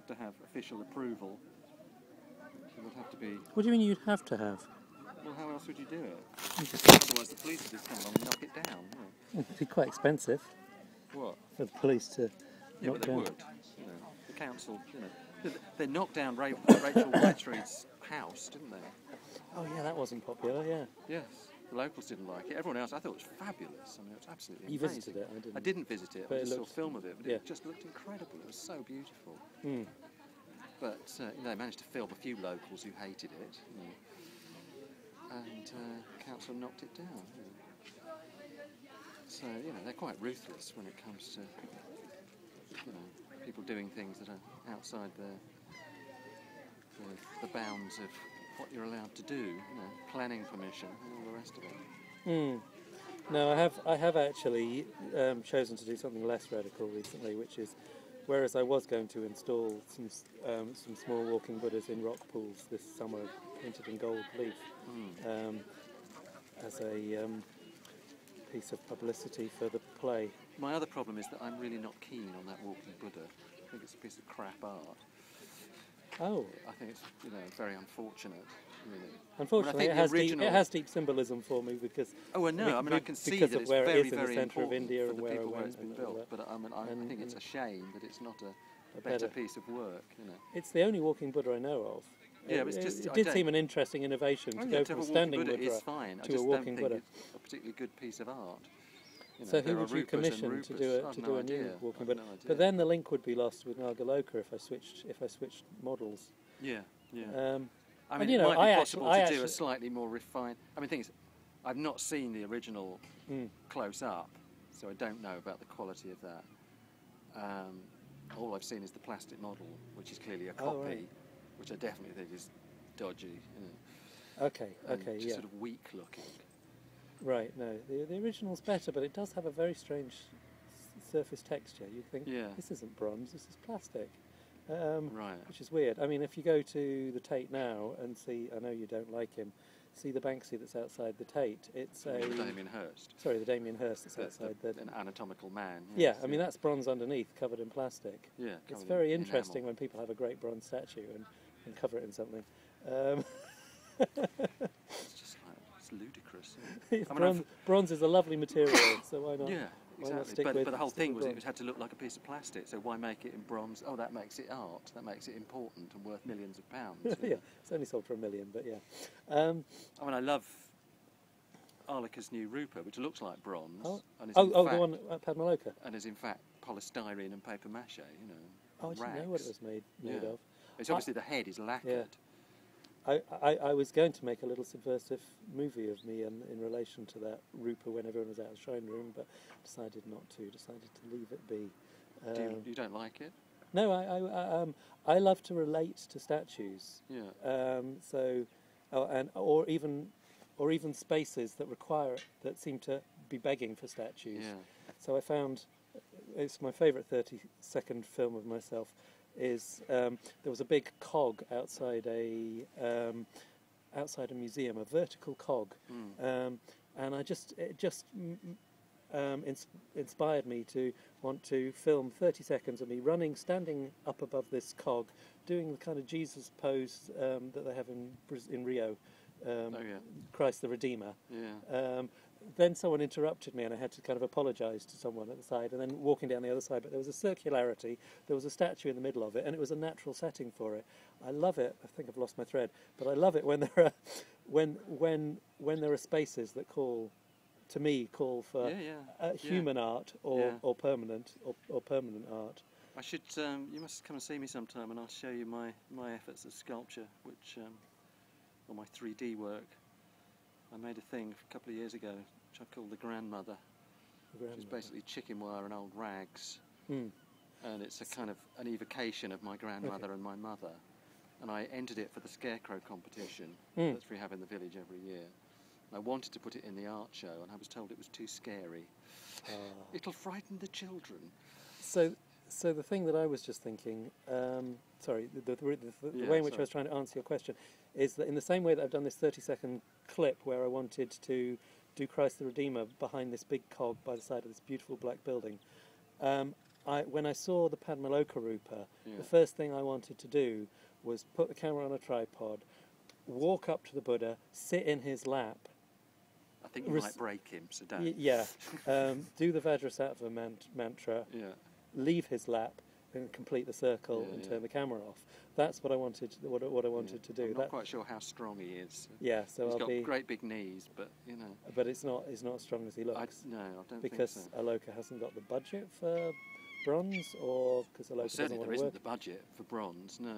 have to have official approval. It would have to be. What do you mean you'd have to have? Well, how else would you do it? Otherwise, the police would just come along and knock it down. It'd be quite expensive? What? for the police to Yeah, knock down. would. You know, the council. You know, they- knocked down Ra- Rachel Whiteread's house, didn't they? Oh yeah, that wasn't popular. Yeah, Yes. The locals didn't like it. Everyone else, I thought it was fabulous. I mean, it was absolutely amazing. you visited it. I didn't. I didn't visit it. But I it just saw looked- film of it, but yeah. it just looked incredible. It was so beautiful. Hmm. But uh, you know, they managed to film a few locals who hated it, you know, and uh, council knocked it down. You know. So you know, they're quite ruthless when it comes to you know people doing things that are outside the the, the bounds of what you're allowed to do. You know, planning permission and all the rest of it. Hmm. No, I have. I have actually um, chosen to do something less radical recently, which is, whereas I was going to install some um, some small walking Buddhas in rock pools this summer, painted in gold leaf, Hmm. um, as a um, piece of publicity for the play. My other problem is that I'm really not keen on that walking Buddha. I think it's a piece of crap art. Oh, I think it's you know very unfortunate, really. unfortunately, think it has deep, it has deep symbolism for me because Oh, well, no, Be- I mean I can see that it's where it very, is in the very centre of India for and the where people where it's been built. But um, I mean, I, I And- think it's a shame that it's not a, a better better- piece of work. You know. it's the only walking Buddha I know of. Yeah, it, just- it did seem an interesting innovation Oh, to yeah, go to from a standing Buddha Buddha. I to just a don't walking think Buddha. it's a particularly good piece of art. You know, So who would you commission to do I it to no do a idea. new I walking no. But then the link would be lost with Nagaloka if I switched if I switched models. yeah, yeah. Um, I and, mean, you it might be I possible actually- I to do actually- a slightly more refined. I mean, the thing is, I've not seen the original mm, close up, so I don't know about the quality of that. Um, all I've seen is the plastic model, which is clearly a copy, Oh, right. which I definitely think is dodgy. You know, okay, okay, yeah, sort of weak looking. Right. No, the the original's better, but it does have a very strange s- surface texture. You think Yeah. this isn't bronze, this is plastic. Um, Right. which is weird. I mean, if you go to the Tate now and see, I know you don't like him, see the Banksy that's outside the Tate. It's a The Damien Hirst. sorry, the Damien Hirst that's outside the- the. an anatomical man. Yeah, I mean that's bronze underneath, covered in plastic. yeah. It's covered in very enamel. interesting when people have a great bronze statue and, and cover it in something. Um, It's just like it's ludicrous. isn't it? I mean, bronze, bronze is a lovely material, so why not? Yeah, why not exactly. stick But, but the whole thing was it had to look like a piece of plastic. So why make it in bronze? Oh, that makes it art. That makes it important and worth millions of pounds. yeah, it's only sold for a million, but yeah. Um, I mean, I love Aloka's new Rupa, which looks like bronze, Oh. and is oh, oh, fact, the one at Padmaloka. and is in fact polystyrene and paper mache. You know, Oh, I didn't know what it was made, made Yeah. of. It's I- obviously the head is lacquered. I, I, I was going to make a little subversive movie of me in, in relation to that Rupa when everyone was out of the shrine room, but decided not to, decided to leave it be. Do you, Um, you don't like it? no, I, I, I, um, I love to relate to statues. Yeah. Um, so, oh, and or even, or even spaces that require that seem to be begging for statues. Yeah. So I found it's my favourite thirty-second film of myself. Is um, there was a big cog outside a um, outside a museum, a vertical cog, Mm. um, and I just it just um, ins- inspired me to want to film 30 seconds of me running, standing up above this cog, doing the kind of Jesus pose um, that they have in in Rio, um, Oh yeah. Christ the Redeemer. Yeah. Um, then someone interrupted me, and I had to kind of apologise to someone at the side, and then walking down the other side. But there was a circularity, there was a statue in the middle of it, and it was a natural setting for it. I love it. I think I've lost my thread, but I love it when there are when when when there are spaces that call, to me, call for yeah. Yeah. uh, yeah. human art or, Yeah. or permanent or, or permanent art. I should. Um, you must come and see me sometime, and I'll show you my, my efforts at sculpture, which um, or my 3D work. I made a thing a couple of years ago, which I called the grandmother, which is basically chicken wire and old rags, Hmm. and it's a kind of an evocation of my grandmother and my mother. And I entered it for the scarecrow competition Hmm. that we have in the village every year. I wanted to put it in the art show, and I was told it was too scary. Ah. It'll frighten the children. So, so the thing that I was just thinking, um, sorry, the, the, the, the, Yeah, way in which sorry. I was trying to answer your question is that in the same way that I've done this 30 second clip where I wanted to do Christ the Redeemer behind this big cog by the side of this beautiful black building, um, I, when I saw the Padmaloka Rupa, Yeah. the first thing I wanted to do was put the camera on a tripod, walk up to the Buddha, sit in his lap, I think you Res- might break him, so don't. y- yeah, um, do the Vajrasattva mant- mantra, yeah. Leave his lap, and complete the circle Yeah, and yeah. turn the camera off. That's what I wanted. What, I- what I wanted yeah. to do. I'm not That- quite sure how strong he is. yeah, so He's I'll got be. great big knees, but you know, But it's not. It's not as strong as he I, looks no, I don't because think so. Aloka hasn't got the budget for bronze, or because Aloka Well, doesn't certainly want there to isn't work. the budget for bronze, no.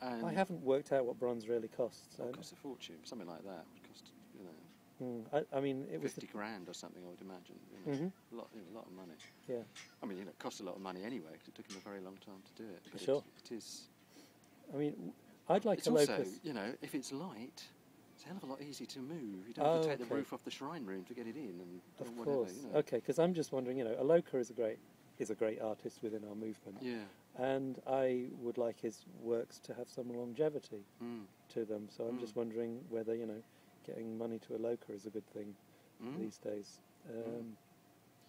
And I haven't worked out what bronze really costs. It costs a fortune. Something like that would cost, you know, Mm, I, I mean, it was the, fifty grand or something. I would imagine. You know, Mhm. a lot, you know, a lot of money. yeah. I mean, you know, it costs a lot of money anyway because it took him a very long time to do it. But Sure. It, it is. I mean, I'd like It's a also, you know, if it's light, it's a hell of a lot easier to move. You don't have Oh, to take the roof off the shrine room to get it in, and Of whatever. course. You know. Okay, because I'm just wondering. You know, Aloka is a great is a great artist within our movement, Yeah. and I would like his works to have some longevity Mm. to them. So I'm Mm. just wondering whether you know, getting money to a Aloka is a good thing Mm. these days. Um,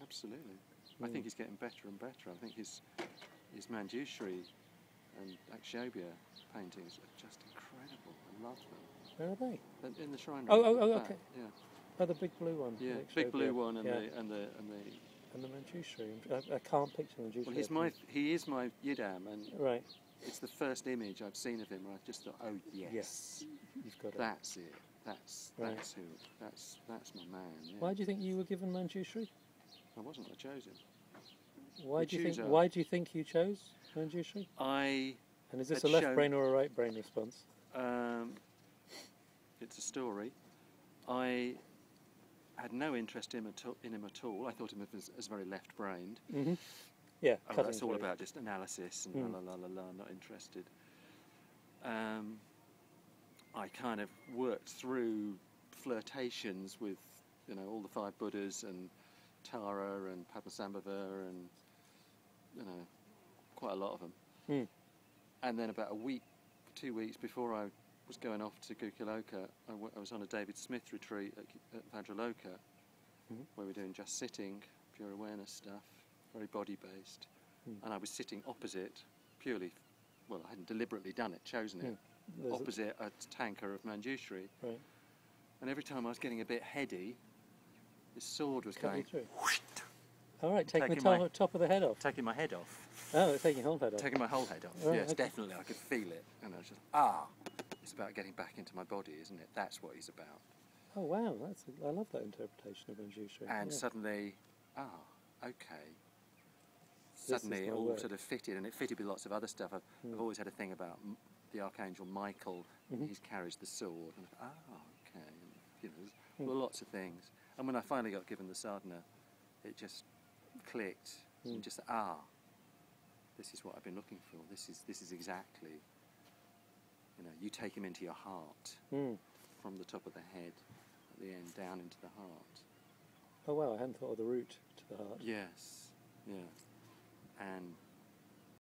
Absolutely. I Mm. think he's getting better and better. I think his his Manjushri and Akshobhya paintings are just incredible. I love them. Where are they? And In the shrine room. Oh, oh, oh, back, okay. Yeah, Oh, the big blue one. yeah. Big blue one and yeah. the and the and the. and the Manjushri. I, I can't picture the Manjushri. Well, he's my he is my Yidam, and right. it's the first image I've seen of him where I just thought, oh yes, Yes. You've got it. that's it. That's Right. that's who. That's that's my man. Yeah. Why do you think you were given Manjushri? I wasn't. I chose him. Why We do you think? our- Why do you think you chose Manjushri? I And is this a left shown- brain or a right brain response? Um, it's a story. I had no interest in him at all. In him at all. I thought him as, as very left-brained. Mm-hmm. Yeah, Oh, that's all about just analysis and Mm. la la la la. la, Not interested. Um, I kind of worked through flirtations with, you know, all the five Buddhas and Tara and Padmasambhava and, you know, quite a lot of them. Mm. And then about a week, two weeks before I was going off to Guhyaloka, I, w- I was on a David Smith retreat at, at Vajraloka, Mhm. where we're doing just sitting, pure awareness stuff, very body based. Mm. And I was sitting opposite, purely, well, I hadn't deliberately done it, chosen it, Mm. There's opposite a, thangka of Manjushri. right. And every time I was getting a bit heady, this sword was going, through. All right, taking, Taking the top, my- top of the head off. taking my head off. Oh, taking your whole head off. Taking my whole head off. Right, yes, okay. definitely. I could feel it. And I was just, ah, it's about getting back into my body, isn't it? That's what he's about. Oh wow, that's a, I love that interpretation of Manjushri. And yeah. suddenly, ah, okay. Suddenly it all work. sort of fitted, and it fitted with lots of other stuff. I've, Mm. I've always had a thing about the Archangel Michael. Mhm. He carries the sword. And ah, okay. And, you know, Mm. there were lots of things. And when I finally got given the sadhana, it just clicked. Mm. And just, ah, this is what I've been looking for. This is, this is exactly, you know, you take him into your heart Mm. from the top of the head at the end down into the heart. Oh wow, I hadn't thought of the route to the heart. Yes, yeah. And